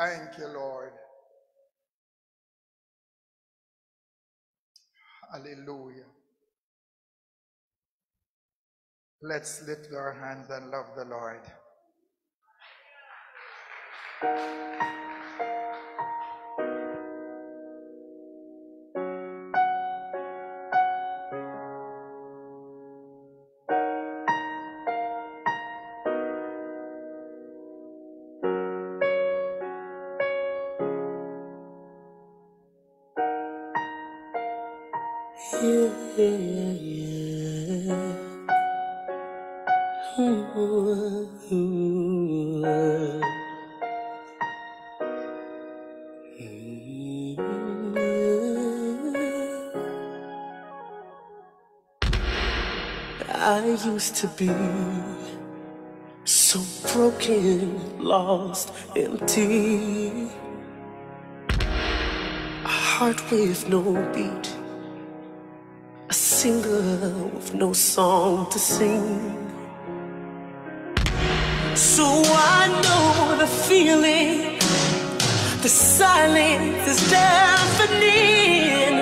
Thank you, Lord. Hallelujah. Let's lift our hands and love the Lord. I used to be so broken, lost, empty. A heart with no beat singer with no song to sing. So I know the feeling, the silence is deafening.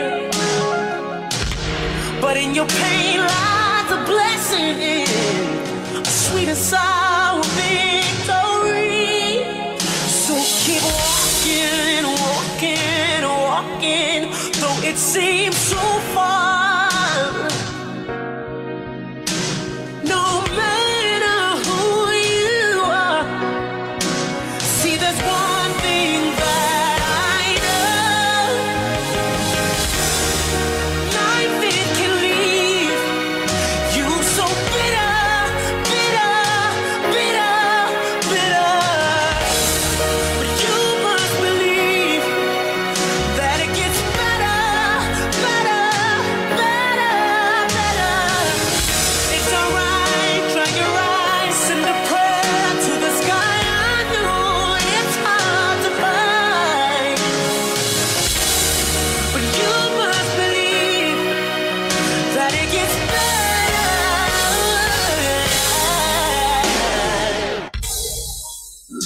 But in your pain lies a blessing, a sweet and sour victory. So keep walking, walking, walking, though it seems so.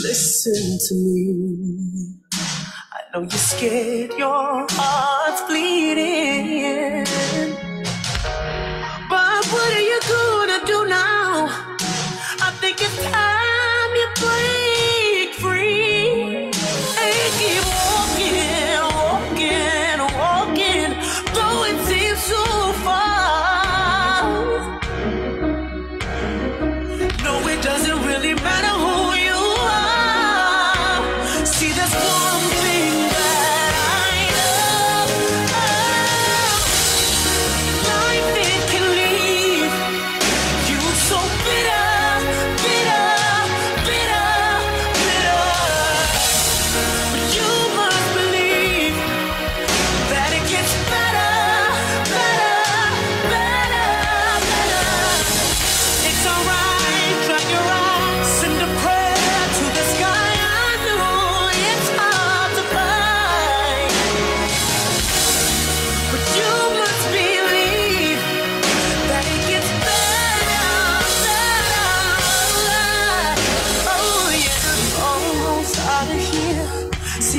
Listen to me. I know you're scared, your heart's bleeding. just one thing.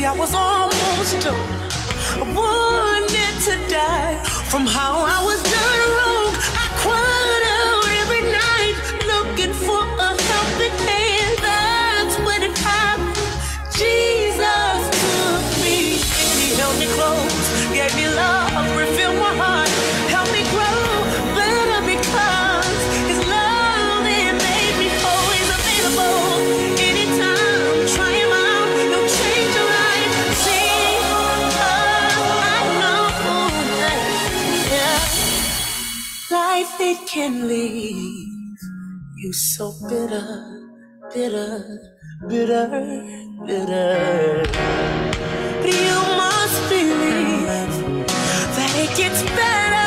I was almost done. Wanted to die from how I was done. can leave you so bitter, bitter, bitter, bitter. But you must believe that it gets better.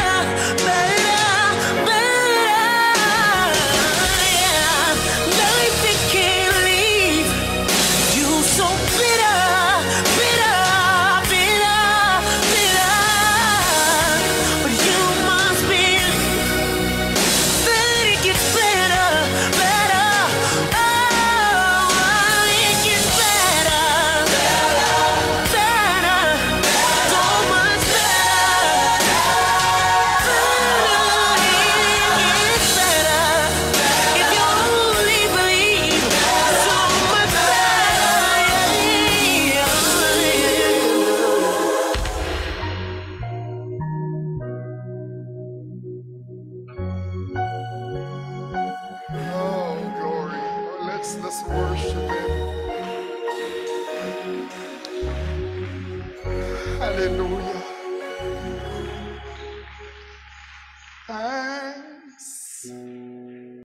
Hallelujah.